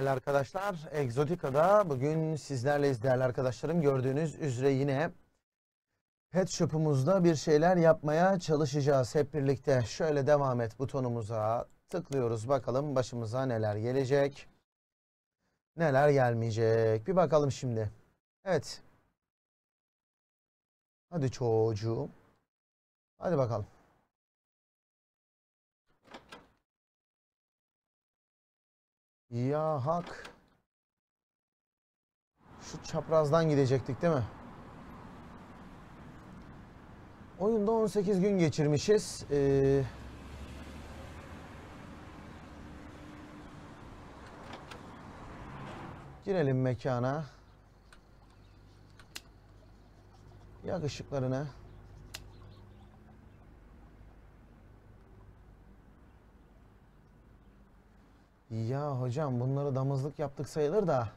değerli arkadaşlar. Exotica'da bugün sizlerleyiz değerli arkadaşlarım. Gördüğünüz üzere yine Pet Shop'umuzda bir şeyler yapmaya çalışacağız hep birlikte. Şöyle devam et butonumuza tıklıyoruz. Bakalım başımıza neler gelecek. Neler gelmeyecek. Bir bakalım şimdi. Evet. Hadi çocuğum. Hadi bakalım. Ya hak. Şu çaprazdan gidecektik değil mi? Oyunda 18 gün geçirmişiz. Ee, girelim mekana. Yak ışıklarını. Ya hocam bunları damızlık yaptık sayılır da.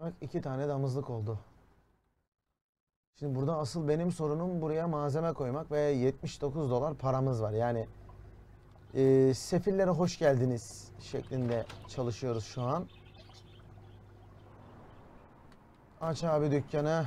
Bak iki tane damızlık oldu. Şimdi burada asıl benim sorunum buraya malzeme koymak ve 79 dolar paramız var. Yani e, sefillere hoş geldiniz şeklinde çalışıyoruz şu an. Aç abi dükkanı.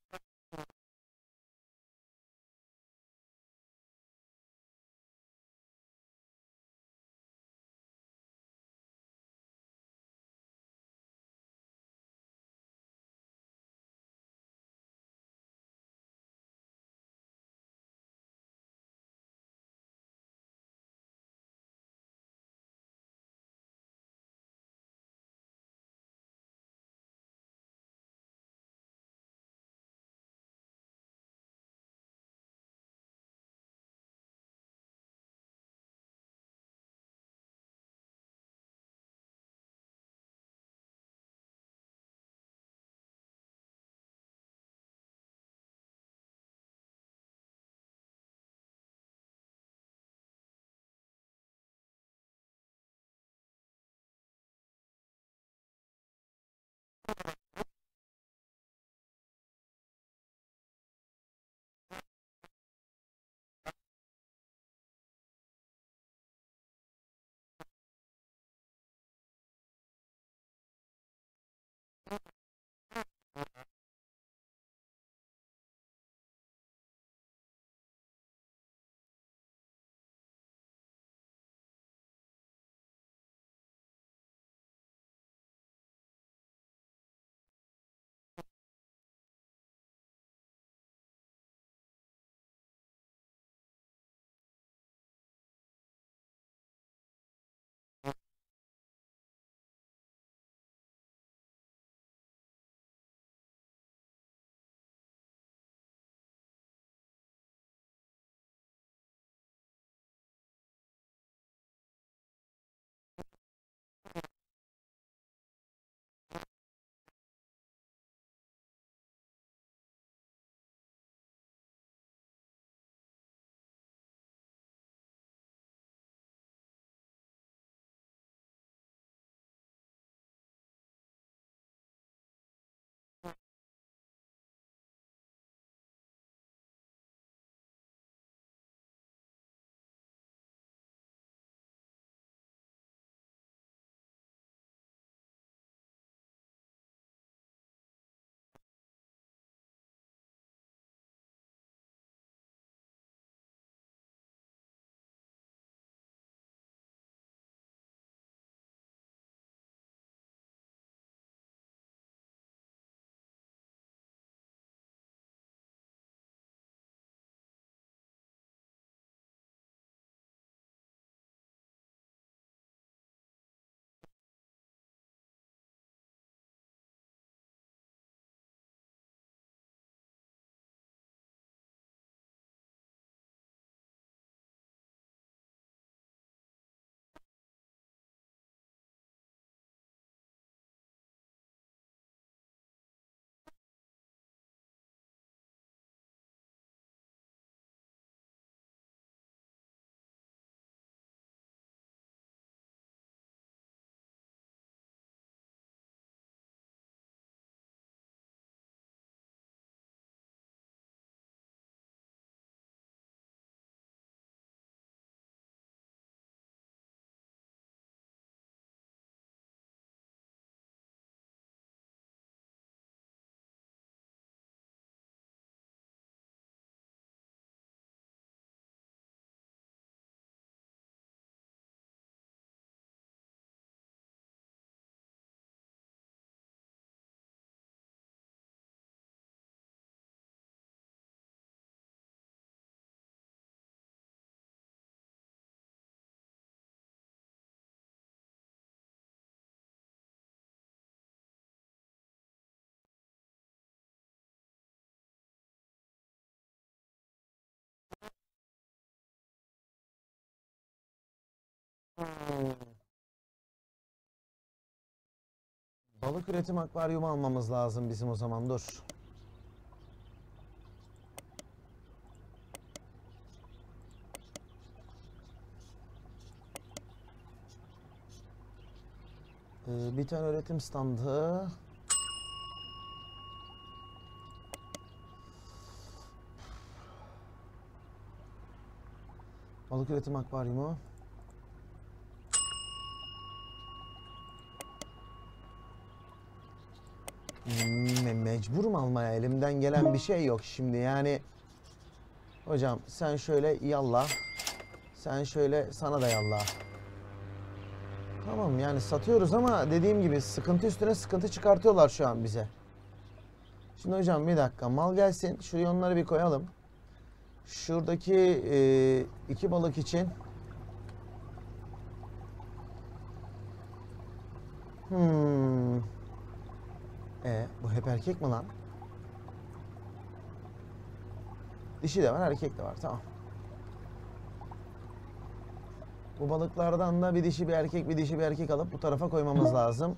Balık üretim akvaryumu almamız lazım bizim o zaman dur. Ee, bir tane üretim standı. Balık üretim akvaryumu. Me- mecburum almaya elimden gelen bir şey yok şimdi. Yani hocam sen şöyle yallah sen şöyle sana da yallah tamam yani satıyoruz ama dediğim gibi sıkıntı üstüne sıkıntı çıkartıyorlar şu an bize. Şimdi hocam bir dakika mal gelsin şuraya onları bir koyalım. Şuradaki e, iki balık için. Hmm e bu hep erkek mi lan? Dişi de var, erkek de var. Tamam. Bu balıklardan da bir dişi bir erkek, bir dişi bir erkek alıp bu tarafa koymamız lazım.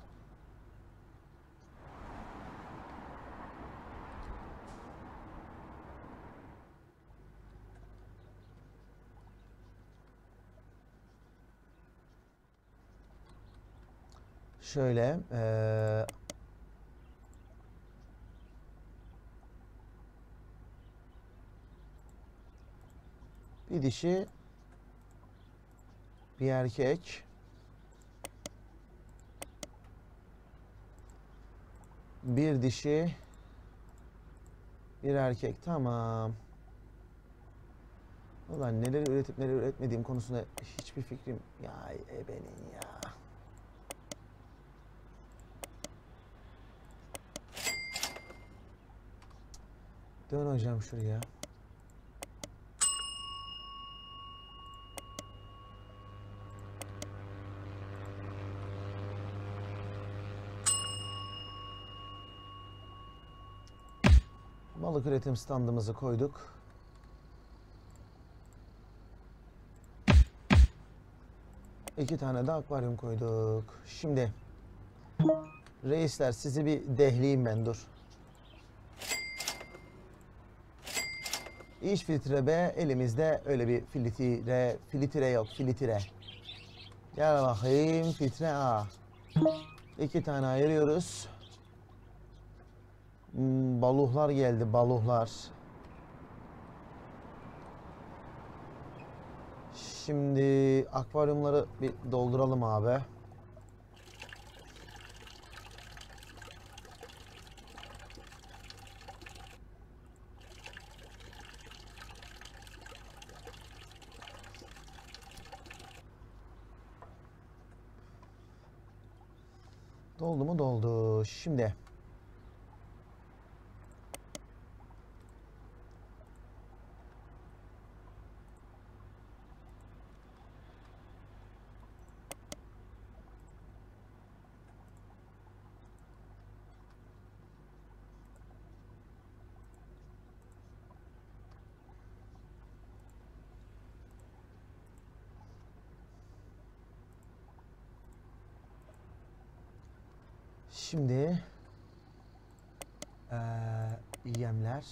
Şöyle, eee Bir dişi, bir erkek. Bir dişi, bir erkek. Tamam. Ulan neleri üretip neleri üretmediğim konusunda hiçbir fikrim. Ya ebenin ya. Dön hocam şuraya. Balık üretim standımızı koyduk. İki tane de akvaryum koyduk. Şimdi reisler sizi bir dehleyeyim ben dur. İş filtre B elimizde öyle bir filtre filtre yok filtre. Gel bakayım filtre A. İki tane ayırıyoruz. Hmm, balıklar geldi balıklar. Şimdi akvaryumları bir dolduralım abi. Doldu mu doldu. Şimdi Şimdi eee yemler.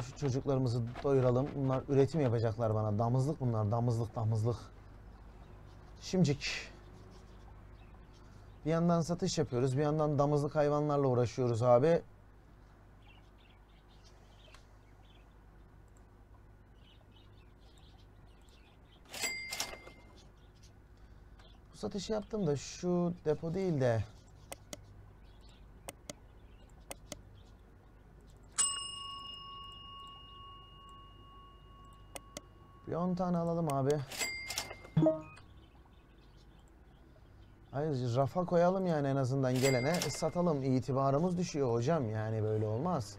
Şu çocuklarımızı doyuralım. Bunlar üretim yapacaklar bana. Damızlık bunlar. Damızlık, damızlık. Şimdicik. Bir yandan satış yapıyoruz. Bir yandan damızlık hayvanlarla uğraşıyoruz abi. Satışı yaptım da şu depo değil de bir 10 tane alalım abi. Hayır rafa koyalım yani en azından gelene E, satalım itibarımız düşüyor hocam yani böyle olmaz.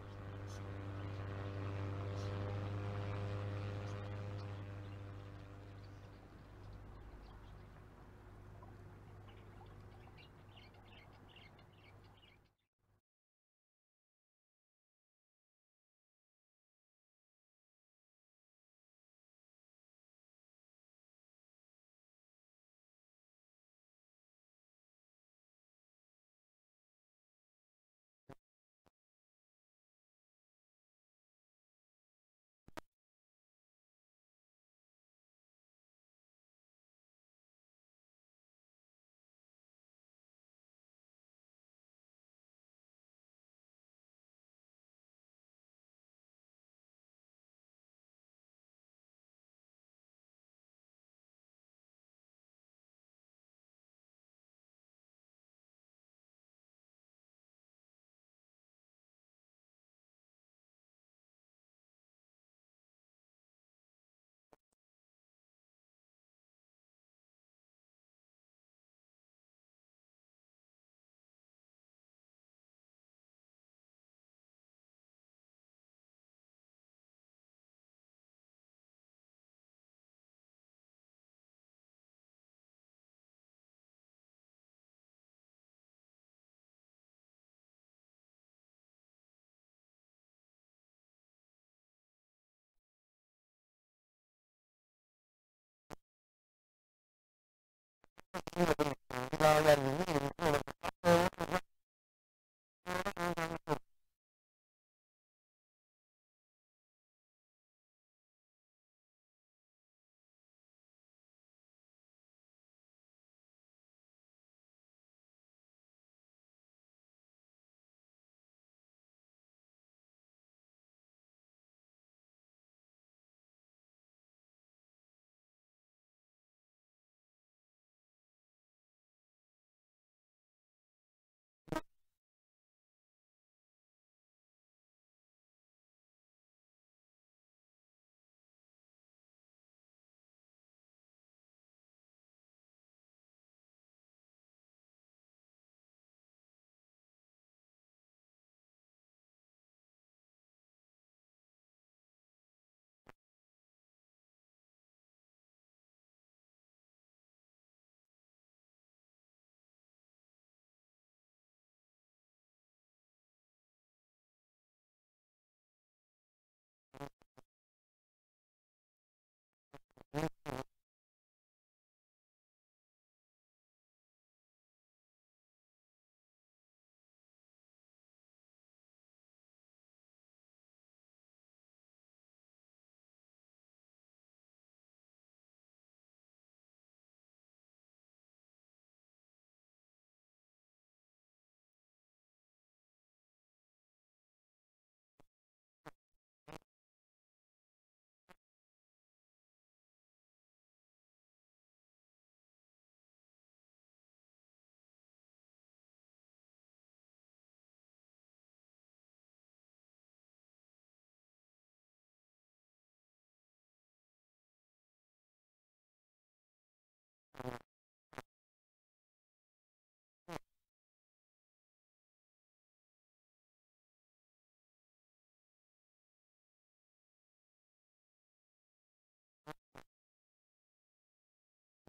more than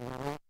Mm-hmm.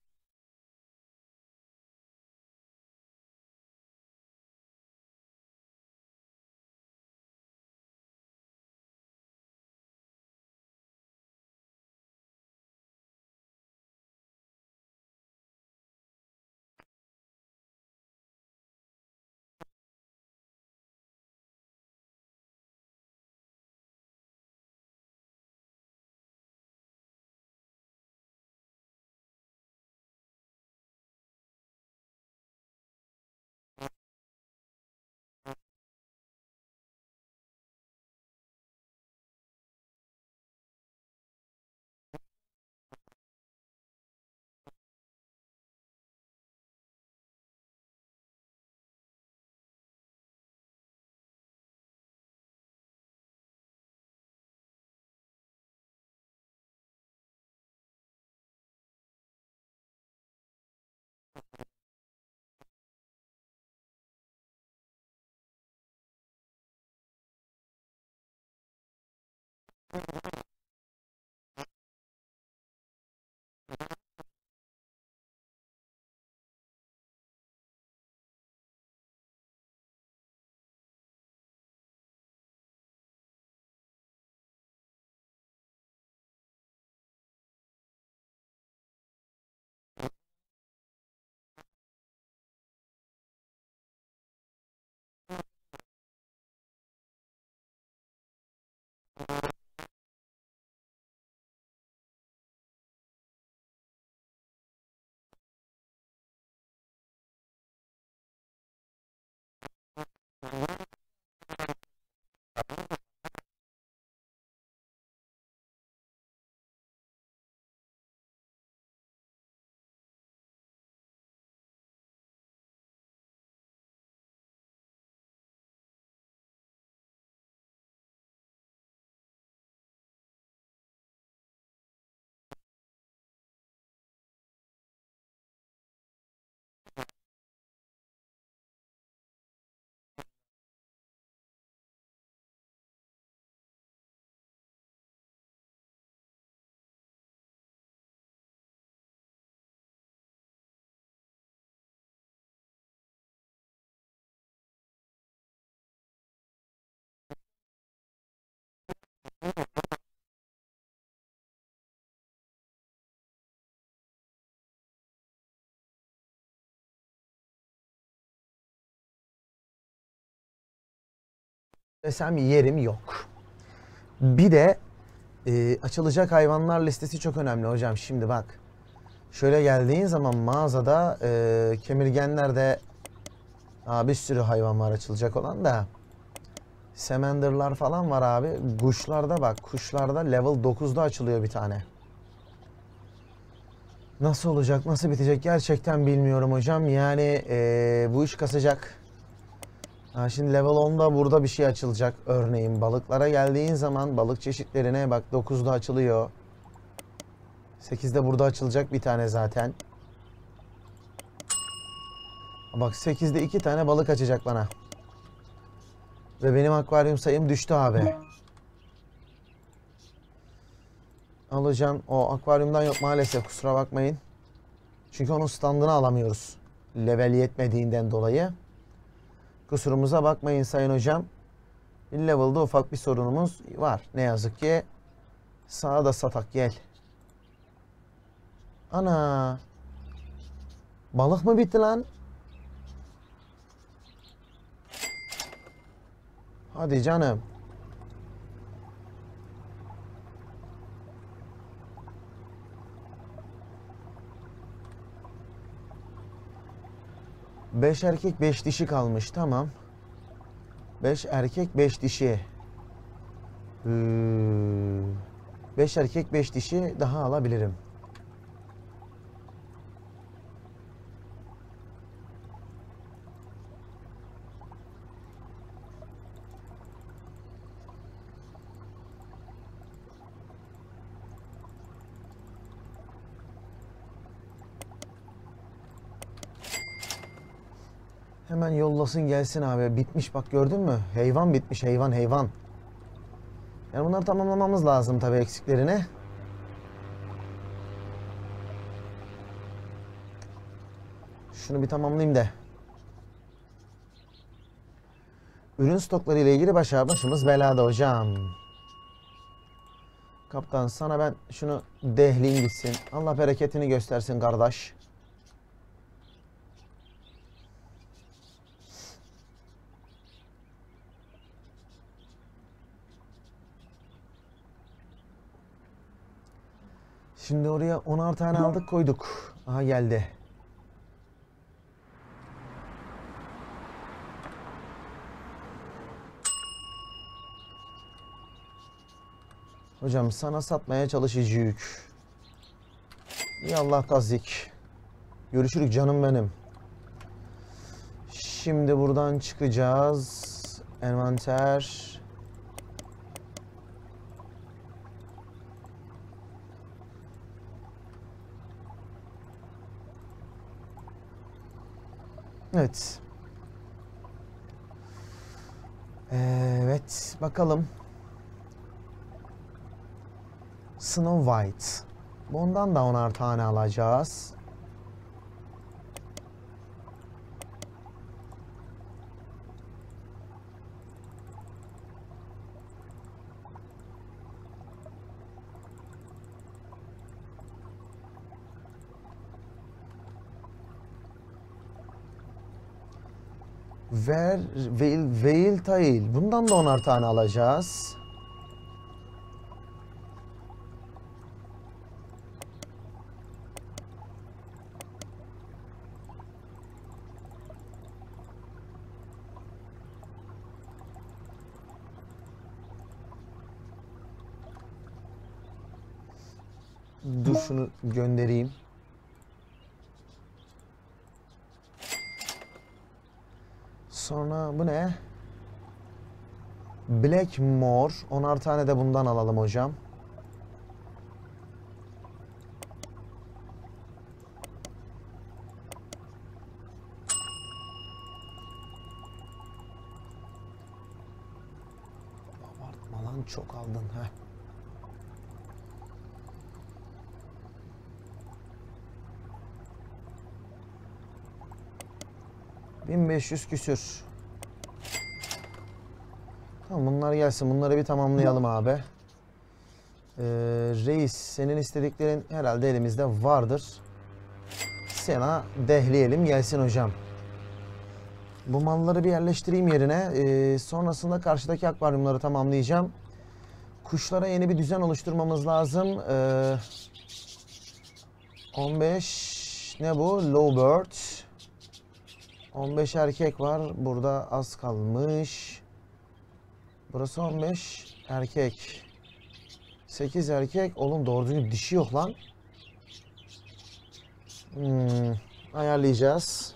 Desem yerim yok. Bir de e, açılacak hayvanlar listesi çok önemli hocam. Şimdi bak. Şöyle geldiğin zaman mağazada e, kemirgenlerde aa, bir sürü hayvan var açılacak olan da. Semender'lar falan var abi. Kuşlarda bak. Kuşlarda level 9'da açılıyor bir tane. Nasıl olacak, nasıl bitecek gerçekten bilmiyorum hocam. Yani e, bu iş kasacak. Ha, şimdi level 10'da burada bir şey açılacak. Örneğin balıklara geldiğin zaman balık çeşitlerine bak 9'da açılıyor. 8'de burada açılacak bir tane zaten. Bak 8'de 2 tane balık açacak bana. Ve benim akvaryum sayım düştü abi. Alacağım. O akvaryumdan yok maalesef kusura bakmayın. Çünkü onun standını alamıyoruz. Level yetmediğinden dolayı. Kusurumuza bakmayın sayın hocam. Level'da ufak bir sorunumuz var. Ne yazık ki. Sağa da satak gel. Ana. Balık mı bitti lan? Hadi canım. Beş erkek beş dişi kalmış tamam. Beş erkek beş dişi. Ee, beş erkek beş dişi daha alabilirim. Hemen yollasın gelsin abi. Bitmiş bak gördün mü? Heyvan bitmiş heyvan heyvan. Yani bunları tamamlamamız lazım tabii eksiklerini. Şunu bir tamamlayayım da. Ürün stokları ile ilgili başa başımız belada hocam. Kaptan sana ben şunu dehleyeyim gitsin. Allah bereketini göstersin kardeş. Şimdi oraya 10'ar tane aldık koyduk. Aha geldi. Hocam sana satmaya çalışacağız. İyi Allah tazik. Görüşürük canım benim. Şimdi buradan çıkacağız. Envanter. Evet. Evet, bakalım. Snow White. Bundan da onar tane alacağız. Ver, veil, veil tail. Bundan da onar tane alacağız. Dur şunu göndereyim. Sonra bu ne? Blackmore. Onar tane de bundan alalım hocam. Abartma lan çok aldın. Heh. Bin beş yüz küsür. Tamam bunlar gelsin. Bunları bir tamamlayalım abi. Ee, reis senin istediklerin herhalde elimizde vardır. Sana dehleyelim gelsin hocam. Bu malları bir yerleştireyim yerine. Ee, sonrasında karşıdaki akvaryumları tamamlayacağım. Kuşlara yeni bir düzen oluşturmamız lazım. Ee, 15 ne bu? Low bird. 15 erkek var. Burada az kalmış. Burası 15 erkek. 8 erkek. Oğlum doğru düzgün dişi yok lan. Hmm, ayarlayacağız.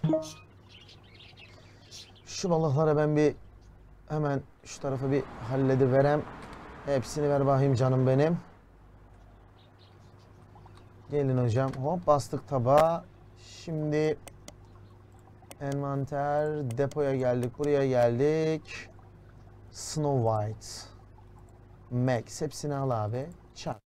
Şu balıklara ben bir hemen şu tarafı bir hallediverem. Hepsini ver bakayım canım benim. Gelin hocam. Hop bastık tabağa. Şimdi envanter depoya geldik. Buraya geldik. Snow White. Max. Hepsini al abi. Çak.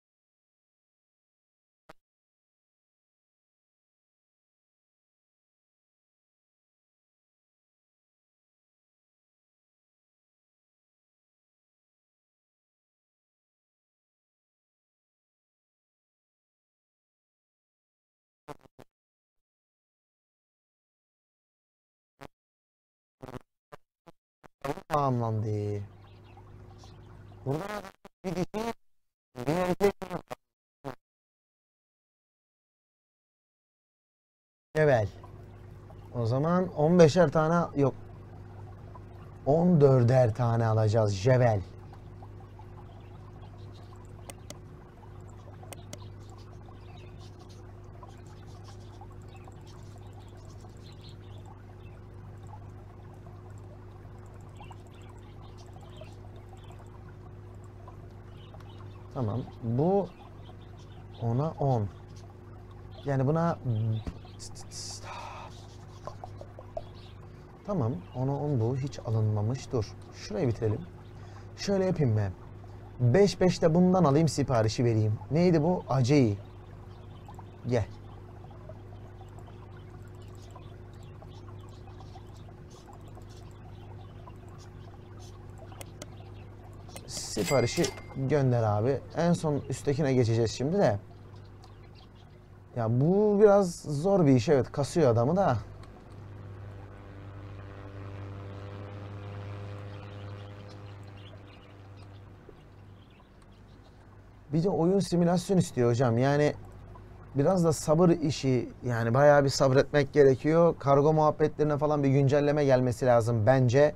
Tamamlandı. Burada bir dişi bir erkek Evet. O zaman 15'er tane yok. 14'er tane alacağız Jevel. Tamam. Bu ona 10. Yani buna Tamam. Ona 10 bu. Hiç alınmamış. Dur. Şurayı bitirelim. Şöyle yapayım ben. 5 5 de bundan alayım siparişi vereyim. Neydi bu? Aceyi. Gel. Siparişi gönder abi. En son üsttekine geçeceğiz şimdi de. Ya bu biraz zor bir iş evet. Kasıyor adamı da. Bir de oyun simülasyon istiyor hocam. Yani biraz da sabır işi yani bayağı bir sabretmek gerekiyor. Kargo muhabbetlerine falan bir güncelleme gelmesi lazım bence.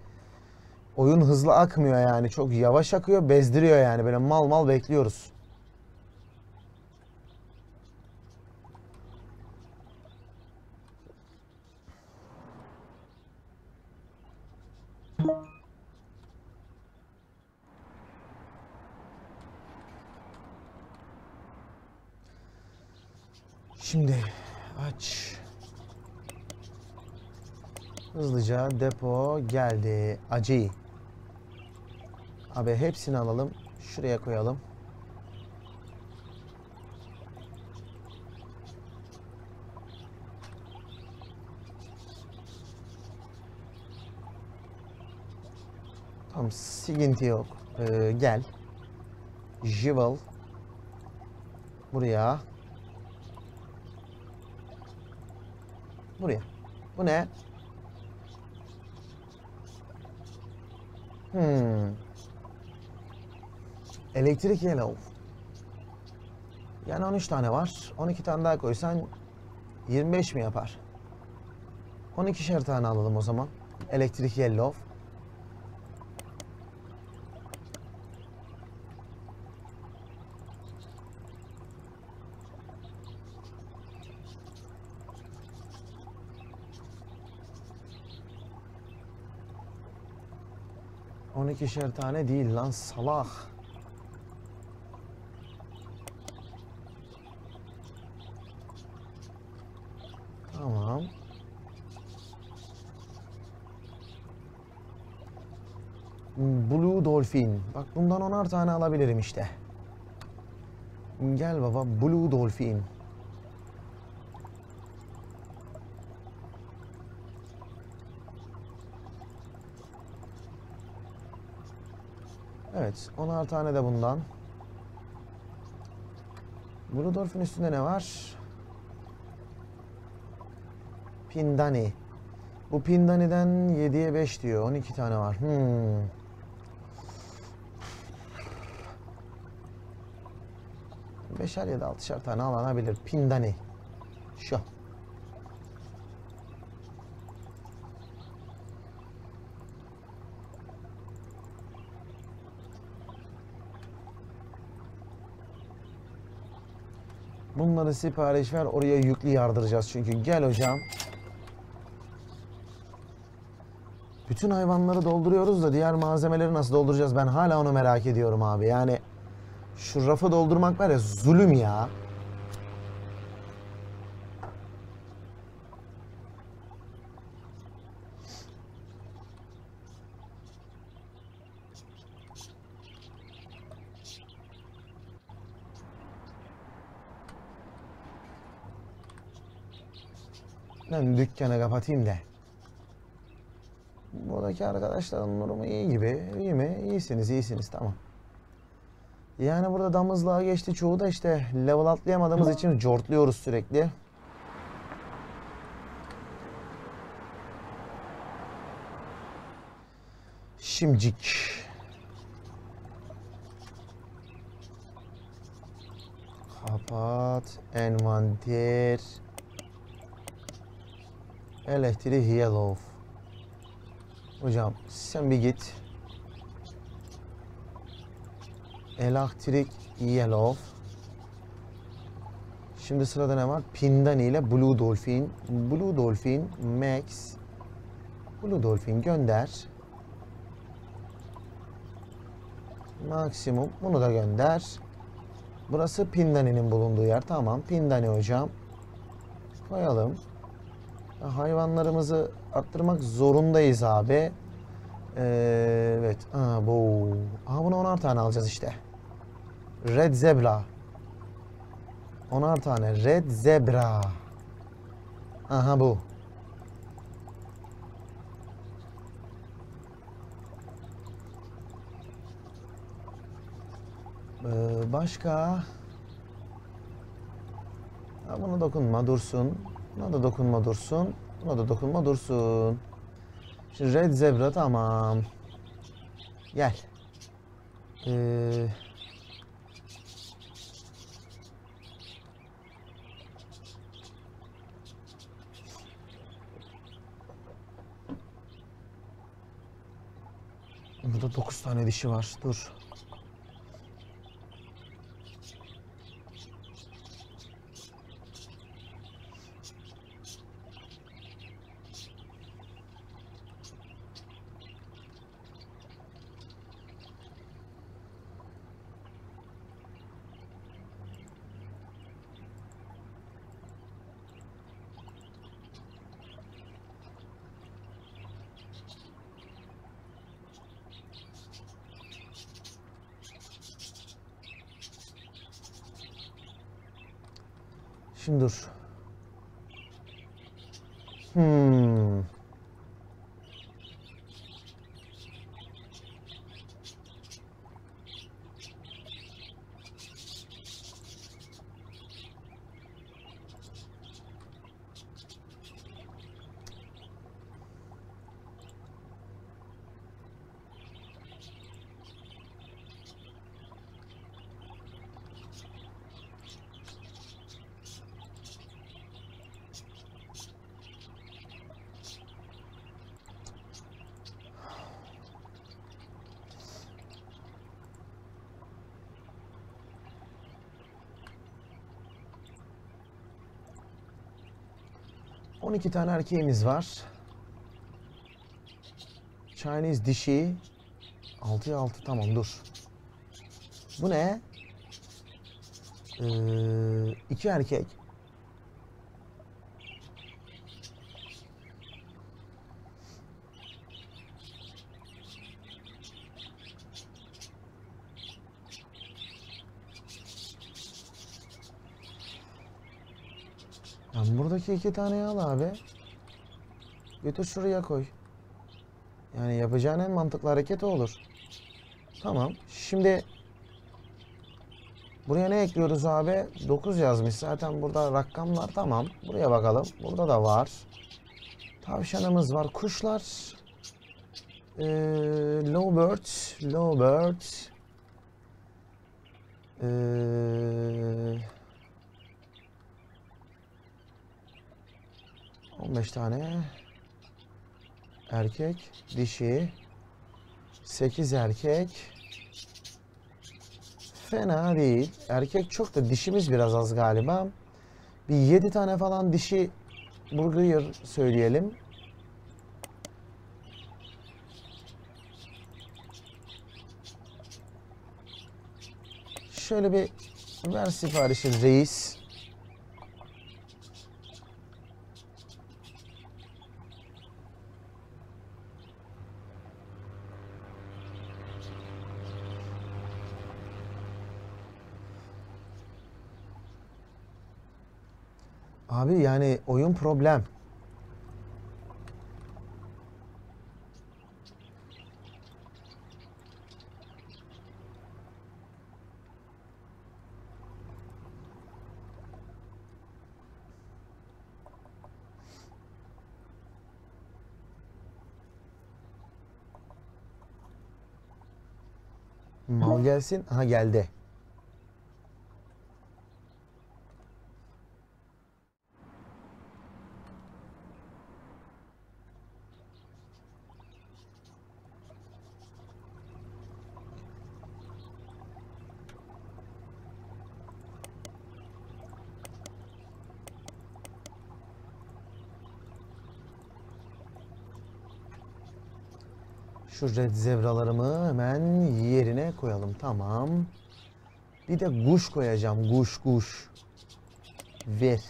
Oyun hızlı akmıyor yani. Çok yavaş akıyor, bezdiriyor yani. Böyle mal mal bekliyoruz. Şimdi aç. Hızlıca depo geldi. Acı. Abi hepsini alalım. Şuraya koyalım. Tamam sıkıntı yok. Ee, gel. Jivel. Buraya. Buraya. Bu ne? Hmm. Elektrik yellow. Yani 13 tane var. 12 tane daha koysan 25 mi yapar? 12'şer tane alalım o zaman. Elektrik yellow. On ikişer tane değil lan salak. Tamam. Blue Dolphin. Bak bundan onar tane alabilirim işte. Gel baba Blue Dolphin. Evet, onar tane de bundan. Blue Dolphin üstünde ne var? Pindani. Bu Pindani'den 7'ye 5 diyor. 12 tane var. Hmm. Beşer ya da altışar tane alınabilir. Pindani. Şu. Bunları sipariş ver oraya yüklü yardıracağız çünkü. Gel hocam. Bütün hayvanları dolduruyoruz da diğer malzemeleri nasıl dolduracağız ben hala onu merak ediyorum abi. Yani şu rafı doldurmak var ya zulüm ya. Ben dükkanı kapatayım da. Buradaki arkadaşların durumu iyi gibi. İyi mi? İyisiniz, iyisiniz. Tamam. Yani burada damızlığa geçti. Çoğu da işte level atlayamadığımız için cortluyoruz sürekli. Şimcik. Kapat. Envanter. Elektrik yellow. Hocam sen bir git. Elektrik yellow. Şimdi sırada ne var? Pindani ile Blue Dolphin. Blue Dolphin, Max. Blue Dolphin gönder. Maksimum. Bunu da gönder. Burası Pindani'nin bulunduğu yer. Tamam. Pindani hocam. Koyalım. Hayvanlarımızı arttırmak zorundayız abi. Ee, evet. Aa, bu. Aha bunu 10'ar tane alacağız işte. Red Zebra. 10'ar tane Red Zebra. Aha bu. Ee, başka? Ha, buna dokunma dursun. Buna da dokunma dursun. Buna da dokunma dursun. Şimdi Red Zebra tamam. Gel. Ee, Burada 9 tane dişi var. Dur. 12 tane erkeğimiz var. Chinese dişi. 6'ya 6 tamam dur. Bu ne? Ee, iki erkek. Lan buradaki iki taneyi al abi. Götür şuraya koy. Yani yapacağın en mantıklı hareket olur. Tamam. Şimdi buraya ne ekliyoruz abi? 9 yazmış. Zaten burada rakamlar tamam. Buraya bakalım. Burada da var. Tavşanımız var. Kuşlar. Ee, Lowbird. Lowbird. Ee, 15 tane erkek, dişi, 8 erkek. Fena değil. Erkek çok da dişimiz biraz az galiba. Bir 7 tane falan dişi burger söyleyelim. Şöyle bir ver siparişi reis. Abi yani oyun problem. Mal gelsin. Aha geldi. Şu red zebralarımı hemen yerine koyalım. Tamam. Bir de kuş koyacağım. Kuş kuş. Ver.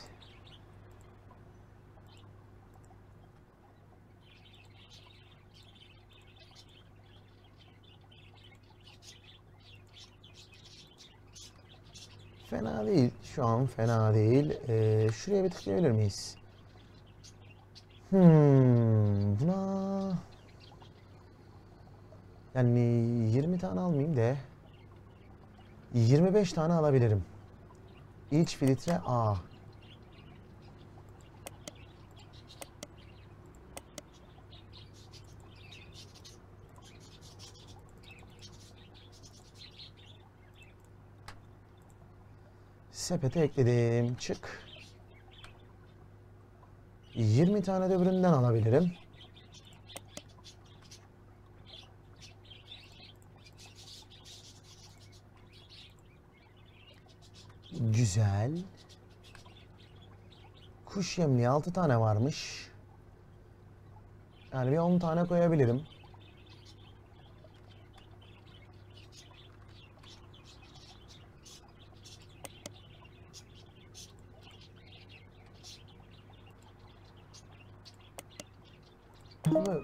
Fena değil. Şu an fena değil. Ee, şuraya bir tıklayabilir miyiz? Hmm, buna yani 20 tane almayayım da 25 tane alabilirim. İç filtre A. Sepete ekledim. Çık. 20 tane de öbüründen alabilirim. Güzel. Kuş yemliği 6 tane varmış. Yani bir 10 tane koyabilirim. Ama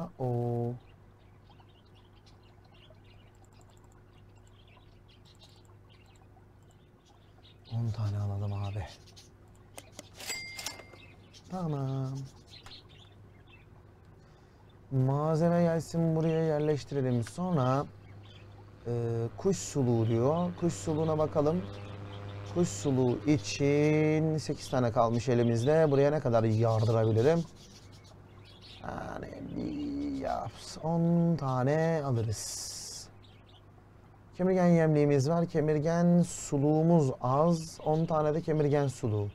Asikome. Uh-oh. On tane alalım abi. Tamam. Malzeme gelsin buraya yerleştirelim. Sonra e, kuş suluğu diyor. Kuş suluğuna bakalım. Kuş suluğu için 8 tane kalmış elimizde. Buraya ne kadar yardırabilirim? Yani bir yaps 10 tane alırız. Kemirgen yemliğimiz var. Kemirgen suluğumuz az. 10 tane de kemirgen suluğu.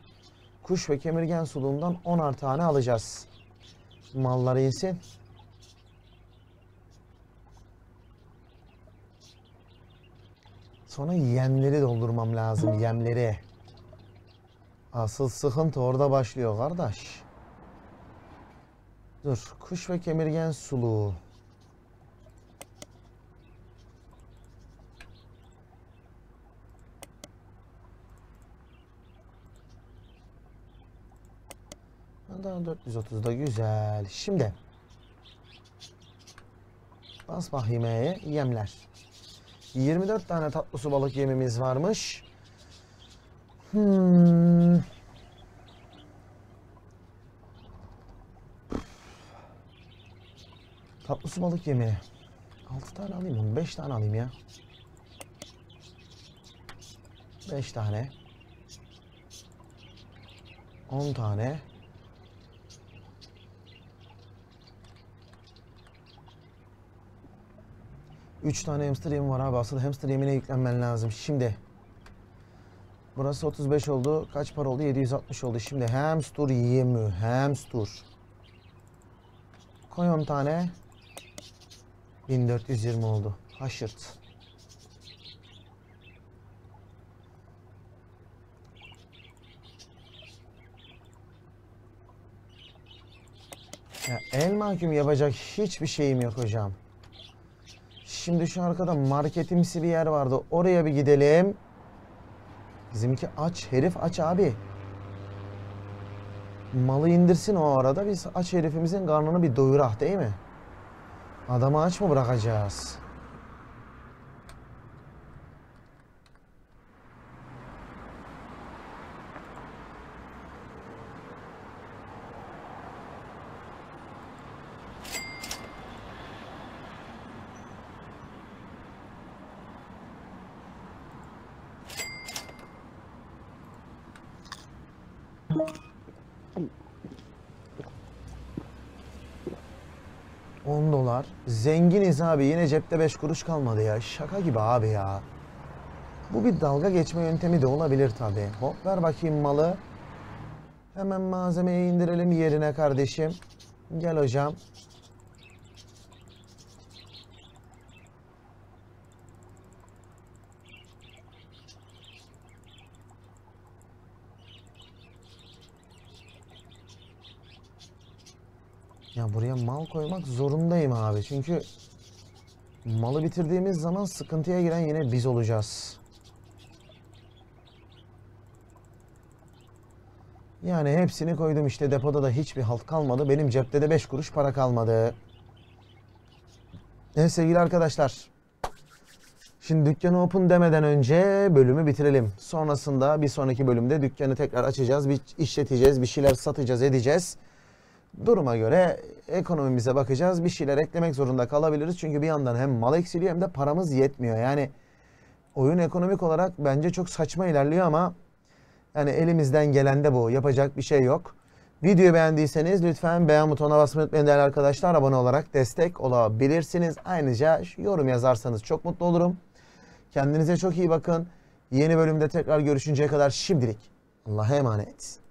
Kuş ve kemirgen suluğundan 10'ar tane alacağız. Malları insin. Sonra yemleri doldurmam lazım. Yemleri. Asıl sıkıntı orada başlıyor kardeş. Dur. Kuş ve kemirgen suluğu. Daha 430'da güzel. Şimdi bas bakayım E'ye. yemler. 24 tane tatlı su balık yemimiz varmış. Hmm. Tatlı su balık yemi. 6 tane alayım mı? 5 tane alayım ya. 5 tane. 10 tane. Üç tane hamster yemi var abi. Asıl hamster yemine yüklenmen lazım. Şimdi. Burası 35 oldu. Kaç para oldu? 760 oldu. Şimdi hamster yemi. Hamster. Koy 10 tane. 1420 oldu. Haşırt. Ya el mahkum yapacak hiçbir şeyim yok hocam. Şimdi şu arkada marketimsi bir yer vardı. Oraya bir gidelim. Bizimki aç. Herif aç abi. Malı indirsin o arada. Biz aç herifimizin karnını bir doyurak değil mi? Adamı aç mı bırakacağız? On dolar. Zenginiz abi. Yine cepte 5 kuruş kalmadı ya. Şaka gibi abi ya. Bu bir dalga geçme yöntemi de olabilir tabi. Hop ver bakayım malı. Hemen malzemeyi indirelim yerine kardeşim. Gel hocam. Ya buraya mal koymak zorundayım abi. Çünkü malı bitirdiğimiz zaman sıkıntıya giren yine biz olacağız. Yani hepsini koydum işte depoda da hiçbir halt kalmadı. Benim cepte de 5 kuruş para kalmadı. Evet sevgili arkadaşlar. Şimdi dükkanı open demeden önce bölümü bitirelim. Sonrasında bir sonraki bölümde dükkanı tekrar açacağız, bir işleteceğiz, bir şeyler satacağız, edeceğiz. Duruma göre ekonomimize bakacağız. Bir şeyler eklemek zorunda kalabiliriz. Çünkü bir yandan hem mal eksiliyor hem de paramız yetmiyor. Yani oyun ekonomik olarak bence çok saçma ilerliyor ama yani elimizden gelen de bu. Yapacak bir şey yok. Videoyu beğendiyseniz lütfen beğen butonuna basmayı unutmayın değerli arkadaşlar. Abone olarak destek olabilirsiniz. Ayrıca yorum yazarsanız çok mutlu olurum. Kendinize çok iyi bakın. Yeni bölümde tekrar görüşünceye kadar şimdilik Allah'a emanet.